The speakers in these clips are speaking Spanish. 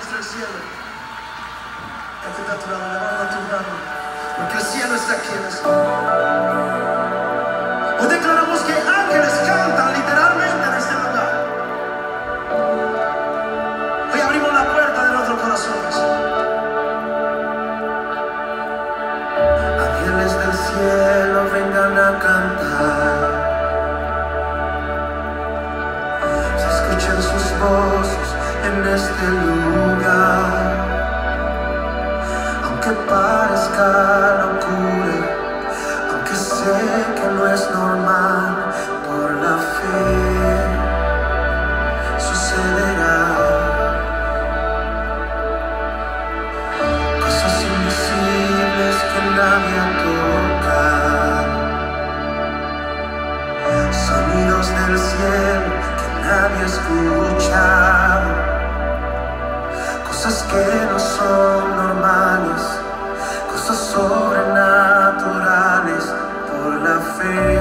nuestro el cielo. Ya que está a tu lado, levanta tu mano. Porque el cielo está aquí en esta Hoy declaramos que ángeles cantan literalmente en este lugar. Hoy abrimos la puerta de nuestros corazones. Ángeles del cielo vengan a cantar. Se escuchan sus voces en este lugar. Aunque parezca locura, aunque sé que no es normal, por la fe sucederá. Cosas invisibles que nadie ha tocado. Sonidos del cielo que nadie ha escuchado. Cosas que no son normales. Cosas sobrenaturales por la fe.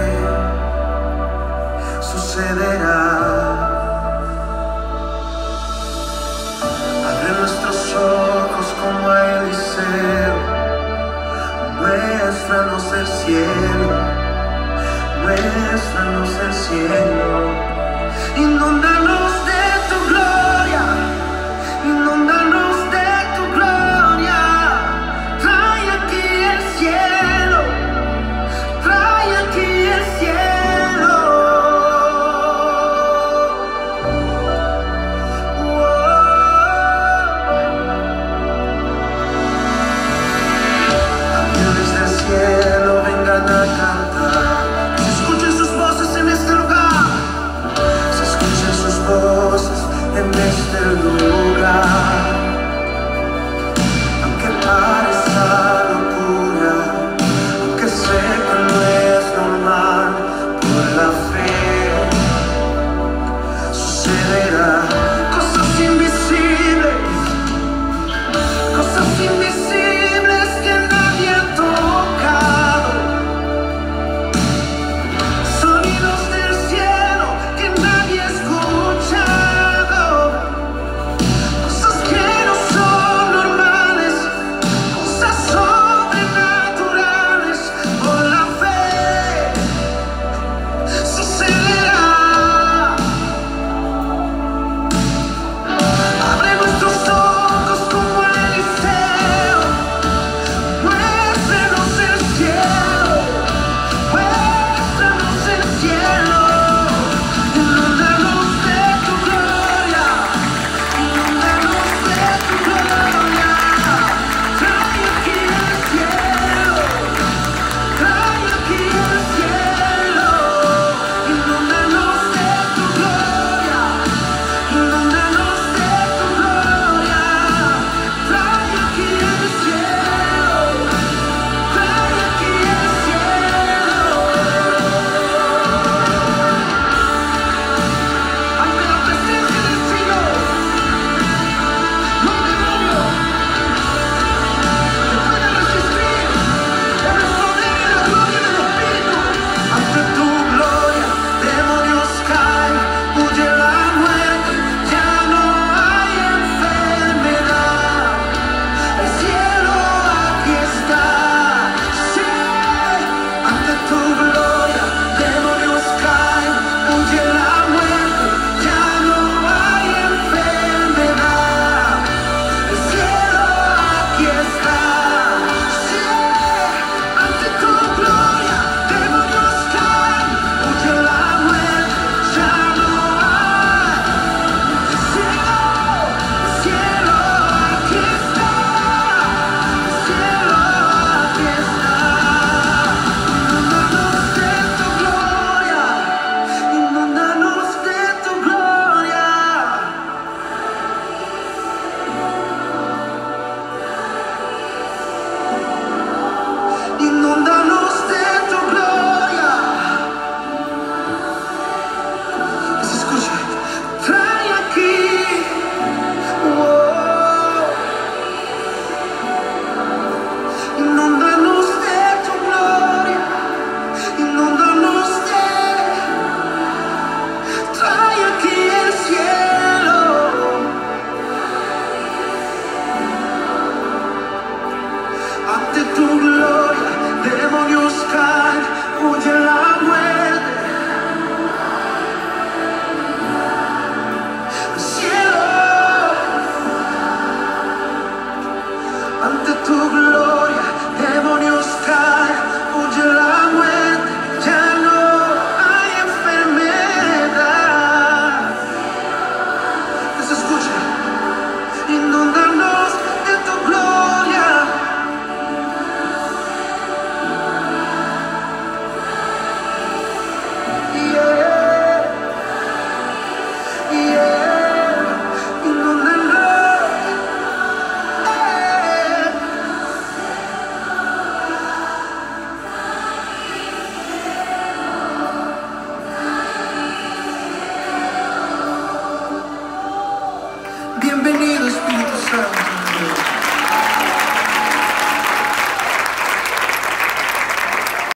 Sucederá. Abre nuestros ojos como Eliseo, muéstranos el cielo, muéstranos el cielo, inúndanos Cosas invisibles